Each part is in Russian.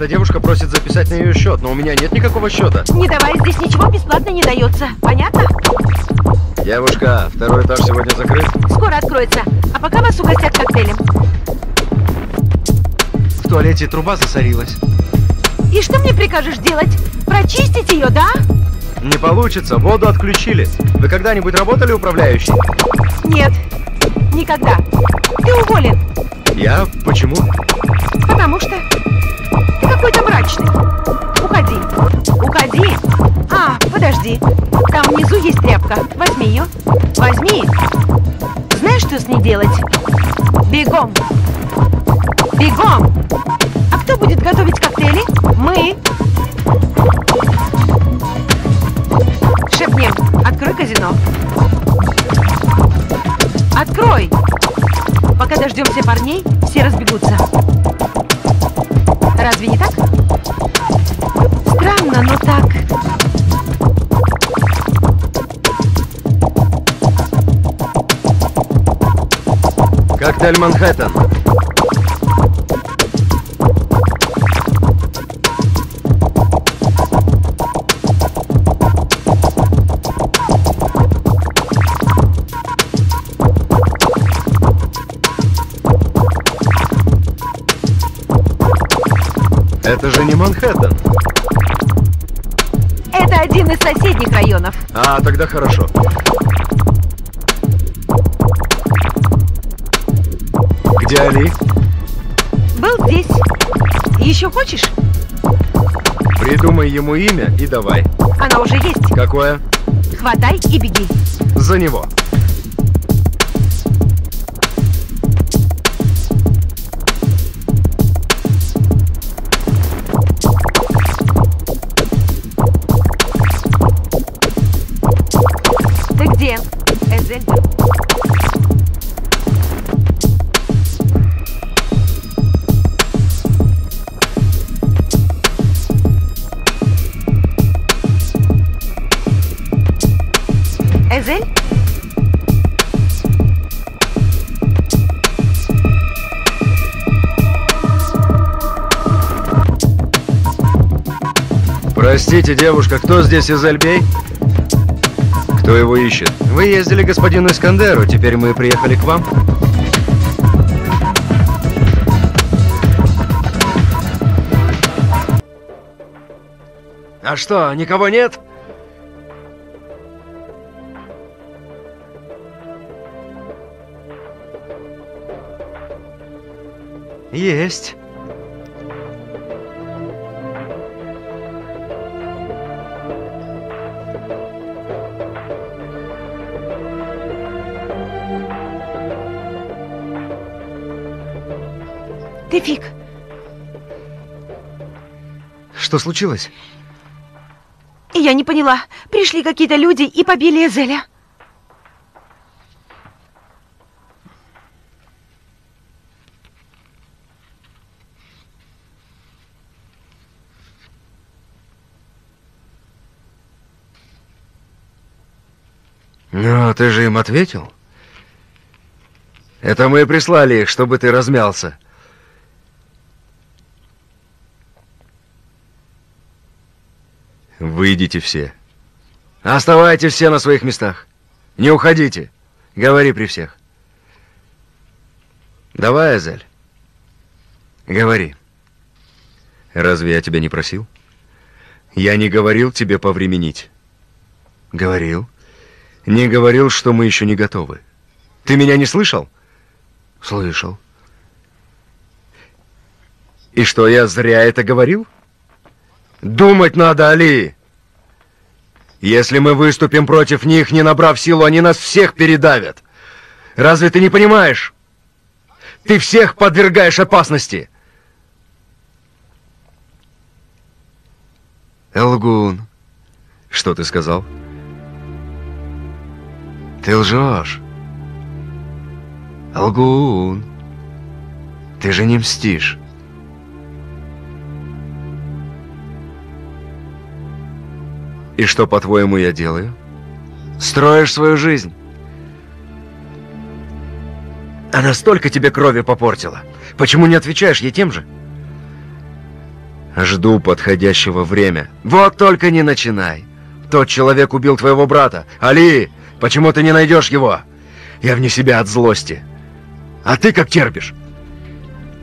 Эта девушка просит записать на ее счет, но у меня нет никакого счета. Не давай, здесь ничего бесплатно не дается. Понятно? Девушка, второй этаж сегодня закрыт. Скоро откроется. А пока вас угостят коктейлем. В туалете труба засорилась. И что мне прикажешь делать? Прочистить ее, да? Не получится, воду отключили. Вы когда-нибудь работали управляющей? Нет. Никогда. Ты уволен. Я? Почему? Потому что какой-то мрачный. Уходи. Уходи. А, подожди. Там внизу есть тряпка. Возьми ее. Возьми. Знаешь, что с ней делать? Бегом. Бегом. А кто будет готовить коктейли? Мы. Шепнем. Открой казино. Открой. Пока дождемся парней, все разбегутся. Разве не так? Странно, но так. Коктейль Манхэттен. Это же не Манхэттен. Это один из соседних районов. А, тогда хорошо. Где Али? Был здесь. Еще хочешь? Придумай ему имя и давай. Она уже есть. Какое? Хватай и беги. За него. Где? Эзель. Эзель? Простите, девушка, кто здесь из Альбей? Кто его ищет? Вы ездили господину Искандеру, теперь мы приехали к вам. А что, никого нет? Есть. Ты фиг. Что случилось? Я не поняла. Пришли какие-то люди и побили Эзеля. Ну, ты же им ответил? Это мы прислали их, чтобы ты размялся. Выйдите все. Оставайтесь все на своих местах. Не уходите. Говори при всех. Давай, Эзель. Говори. Разве я тебя не просил? Я не говорил тебе повременить. Говорил. Не говорил, что мы еще не готовы. Ты меня не слышал? Слышал. И что, я зря это говорил? Думать надо, Али. Если мы выступим против них, не набрав силу, они нас всех передавят. Разве ты не понимаешь? Ты всех подвергаешь опасности. Элгун, что ты сказал? Ты лжешь. Алгун, ты же не мстишь. И что, по-твоему, я делаю? Строишь свою жизнь. Она столько тебе крови попортила. Почему не отвечаешь ей тем же? Жду подходящего время. Вот только не начинай. Тот человек убил твоего брата. Али, почему ты не найдешь его? Я вне себя от злости. А ты как терпишь?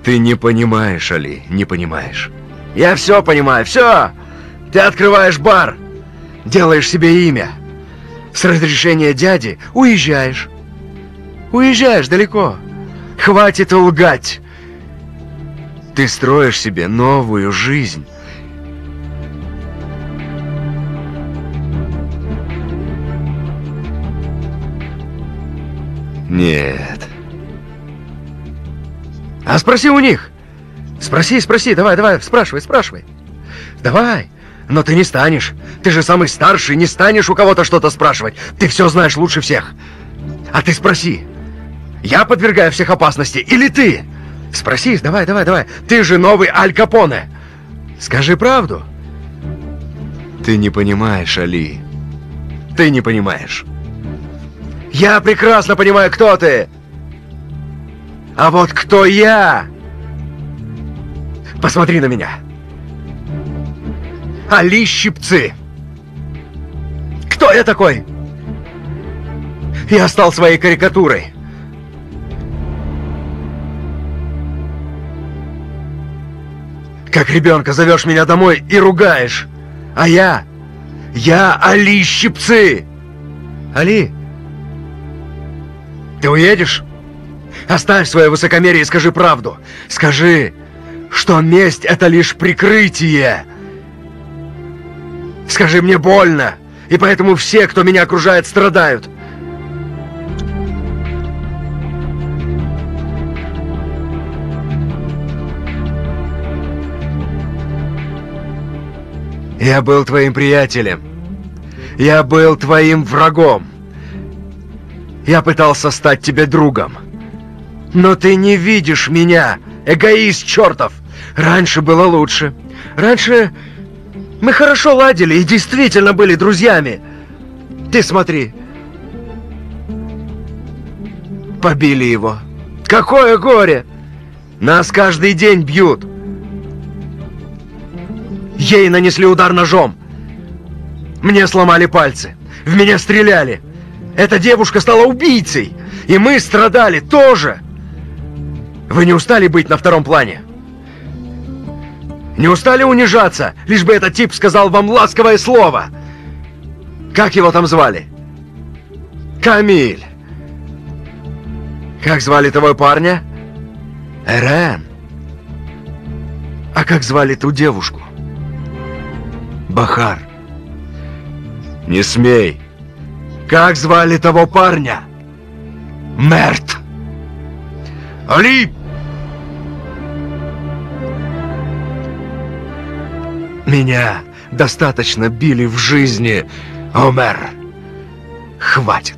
Ты не понимаешь, Али, не понимаешь. Я все понимаю, все. Ты открываешь бар, делаешь себе имя. С разрешения дяди уезжаешь. Уезжаешь далеко. Хватит лгать. Ты строишь себе новую жизнь. Нет. А спроси у них. Спроси, спроси, давай, давай, спрашивай, спрашивай. Давай. Но ты не станешь. Ты же самый старший, не станешь у кого-то что-то спрашивать. Ты все знаешь лучше всех. А ты спроси. Я подвергаю всех опасности или ты? Спроси, давай, давай, давай. Ты же новый Аль Капоне. Скажи правду. Ты не понимаешь, Али. Ты не понимаешь. Я прекрасно понимаю, кто ты. А вот кто я? Посмотри на меня. Али Щипцы. Кто я такой? Я стал своей карикатурой. Как ребенка зовешь меня домой и ругаешь. А я... Я Али Щипцы. Али, ты уедешь? Оставь свое высокомерие и скажи правду. Скажи, что месть — это лишь прикрытие. Скажи, мне больно, и поэтому все, кто меня окружает, страдают. Я был твоим приятелем. Я был твоим врагом. Я пытался стать тебе другом. Но ты не видишь меня, эгоист чертов. Раньше было лучше. Раньше мы хорошо ладили и действительно были друзьями. Ты смотри. Побили его. Какое горе! Нас каждый день бьют. Ей нанесли удар ножом. Мне сломали пальцы. В меня стреляли. Эта девушка стала убийцей. И мы страдали тоже. Вы не устали быть на втором плане? Не устали унижаться, лишь бы этот тип сказал вам ласковое слово? Как его там звали? Камиль. Как звали того парня? Эрен. А как звали ту девушку? Бахар. Не смей. Как звали того парня? Мерт. Али! Меня достаточно били в жизни, Омер. Хватит.